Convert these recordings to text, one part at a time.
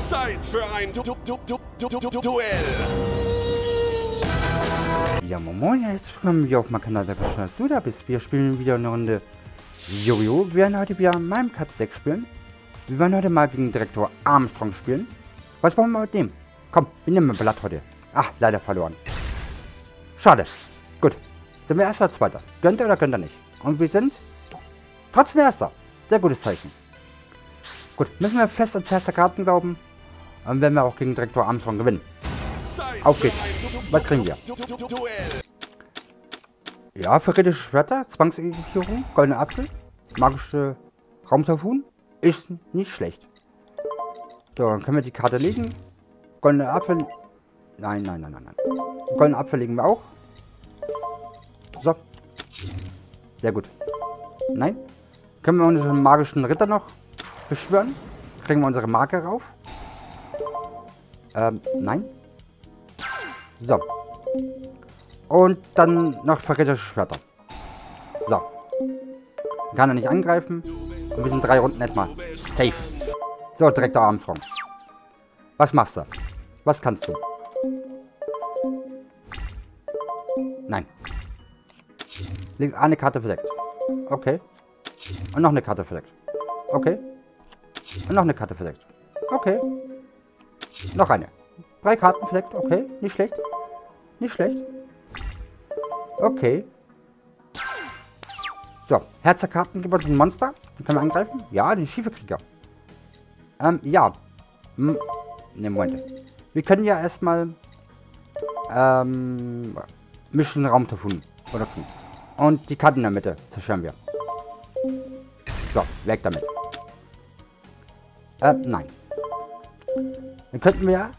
Zeit für ein du du du du du du du Duell. Ja, moin, herzlich willkommen wieder auf meinem Kanal, der Verstand, du da bist. Wir spielen wieder eine Runde Jojo. Wir werden heute wieder meinem Cut-Deck spielen. Wir werden heute mal gegen Direktor Armstrong spielen. Was wollen wir mit dem? Komm, wir nehmen ein Blatt heute. Ach, leider verloren. Schade. Gut. Sind wir erster oder zweiter? Gönnt er oder gönnt er nicht? Und wir sind trotzdem erster. Sehr gutes Zeichen. Gut, müssen wir fest an erste Karten glauben. Dann werden wir auch gegen Direktor Armstrong gewinnen. Auf geht's. Was kriegen wir? Ja, verrätische Schwerter, Zwangsexekutierung, goldene Apfel, magische Raumtafun. Ist nicht schlecht. So, dann können wir die Karte legen. Goldene Apfel. Nein, nein, nein, nein, nein. Goldene Apfel legen wir auch. So. Sehr gut. Nein. Können wir unseren magischen Ritter noch beschwören? Kriegen wir unsere Marke rauf? Ähm, nein. So. Und dann noch verräterische Schwerter. So. Kann er nicht angreifen. Und wir sind drei Runden erstmal safe. So, direkter Armstrong. Was machst du? Was kannst du? Nein. Links eine Karte verdeckt. Okay. Und noch eine Karte verdeckt. Okay. Und noch eine Karte verdeckt. Okay. Noch eine. Drei Karten verdeckt. Okay. Nicht schlecht. Nicht schlecht. Okay. So, Herz der Karten gibt uns ein Monster. Den können wir angreifen. Ja, den Schieferkrieger. Ähm, ja. Hm. Ne, Moment. Wir können ja erstmal ähm, Mission Raumtafun benutzen. Und die Karten in der Mitte zerstören wir. So, weg damit. Ähm, nein. Dann könnten wir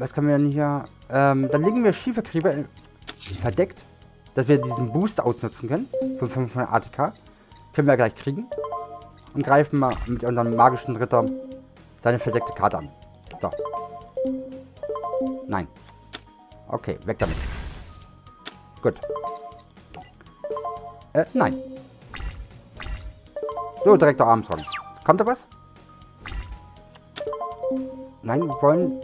was können wir denn hier? Ähm, dann legen wir Schieferkrieger in- verdeckt, dass wir diesen Boost ausnutzen können. Von 500 ATK. Können wir gleich kriegen. Und greifen mal mit unserem magischen Ritter seine verdeckte Karte an. So. Nein. Okay, weg damit. Gut. Äh, nein. So, Direktor Armstrong. Kommt da was? Nein, wir wollen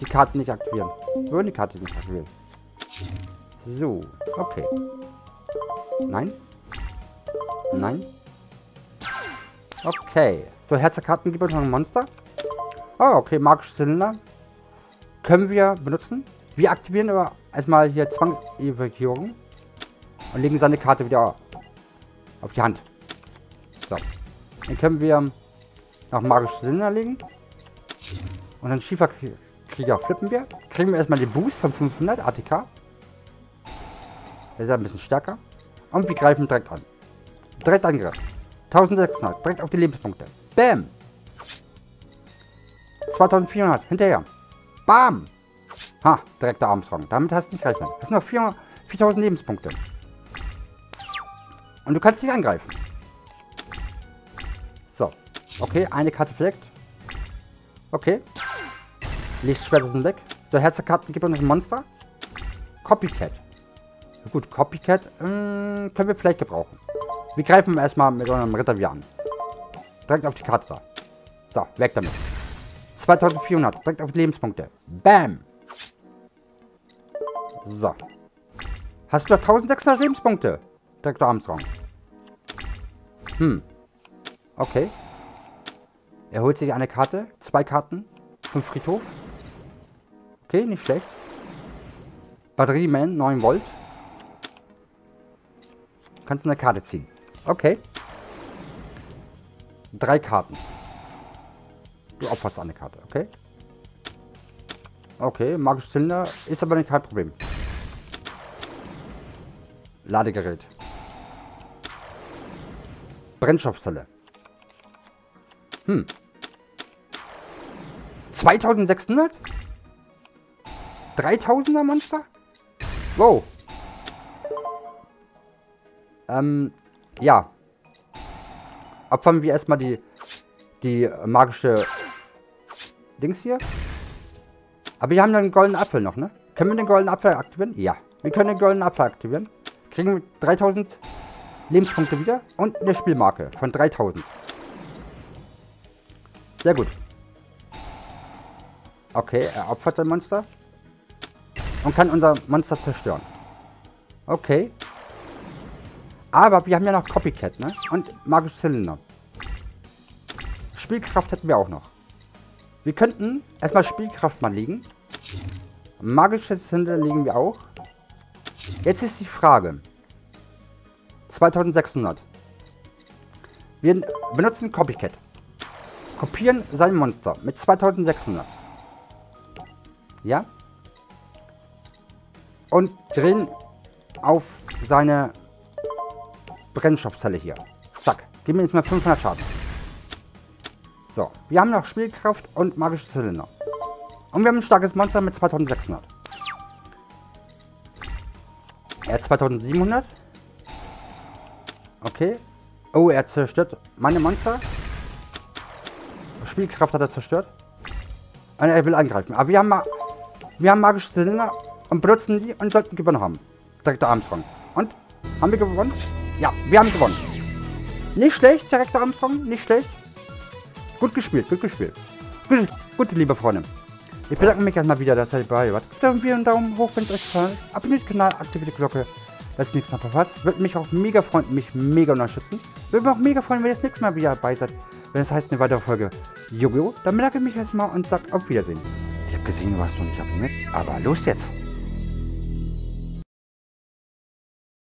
die Karte nicht aktivieren. Wir wollen die Karte nicht aktivieren. So, okay. Nein. Nein. Okay. So, Herz der Karten gibt uns noch ein Monster. Oh, okay, magische Zylinder. Können wir benutzen. Wir aktivieren aber erstmal hier Zwangsevakuierung. Und legen seine Karte wieder auf die Hand. So. Dann können wir noch magische Zylinder legen. Und dann Schieferkrieger flippen wir. Kriegen wir erstmal den Boost von 500 ATK. Der ist ein bisschen stärker. Und wir greifen direkt an. Direkt Angriff. 1600. Direkt auf die Lebenspunkte. Bam. 2400. Hinterher. Bam. Ha, direkter Armstrong. Damit hast du nicht rechnen. Hast noch 400 4000 Lebenspunkte. Und du kannst dich angreifen. So. Okay, eine Karte fleckt. Okay. Lichtschwerter sind weg. So, Herzerkarten gibt uns ein Monster. Copycat. Na gut, Copycat ähm, können wir vielleicht gebrauchen. Wir greifen erstmal mit unserem Ritter wieder an. Direkt auf die Karte da. So, weg damit. 2400, direkt auf die Lebenspunkte. Bam! So. Hast du noch 1600 Lebenspunkte? Dr. Armstrong. Hm. Okay. Er holt sich eine Karte, zwei Karten vom Friedhof. Okay, nicht schlecht. Batterieman, 9 Volt. Kannst du eine Karte ziehen. Okay. Drei Karten. Du opferst eine Karte, okay? Okay, magische Zylinder ist aber nicht kein Problem. Ladegerät. Brennstoffzelle. Hm. 2600? 3000er Monster? Wow. Ähm, ja. Opfern wir erstmal die, die magische Dings hier. Aber wir haben dann einen goldenen Apfel noch, ne? Können wir den goldenen Apfel aktivieren? Ja. Wir können den goldenen Apfel aktivieren. Kriegen 3000 Lebenspunkte wieder und eine Spielmarke von 3000. Sehr gut. Okay, er opfert sein Monster. Und kann unser Monster zerstören. Okay. Aber wir haben ja noch Copycat, ne? Und magische Zylinder. Spielkraft hätten wir auch noch. Wir könnten erstmal Spielkraft mal legen. Magische Zylinder legen wir auch. Jetzt ist die Frage. 2600. Wir benutzen Copycat. Kopieren sein Monster mit 2600. Ja? Und drehen auf seine Brennstoffzelle hier. Zack. Geben wir jetzt mal 500 Schaden. So. Wir haben noch Spielkraft und magische Zylinder. Und wir haben ein starkes Monster mit 2600. Er hat 2700. Okay. Oh, er zerstört meine Monster. Spielkraft hat er zerstört. Und er will angreifen. Aber wir haben, ma wir haben magische Zylinder und benutzen die und sollten gewonnen haben. Direktor Armstrong. Und? Haben wir gewonnen? Ja, wir haben gewonnen. Nicht schlecht, Direktor Armstrong. Nicht schlecht. Gut gespielt, gut gespielt. Gut, gut liebe Freunde. Ich bedanke mich erstmal wieder, dass ihr dabei wart. Gebt irgendwie einen Daumen hoch, wenn es euch gefallen hat. Abonniert den Kanal, aktiviert die Glocke, dass ihr nichts mehr verpasst. Würde mich auch mega freuen, mich mega unterstützen. Würde mich auch mega freuen, wenn ihr das nächste Mal wieder dabei seid. Wenn es heißt, eine weitere Folge Yu-Gi-Oh! Dann bedanke ich mich erstmal und sage auf Wiedersehen. Ich habe gesehen, du hast noch nicht abonniert, aber los jetzt.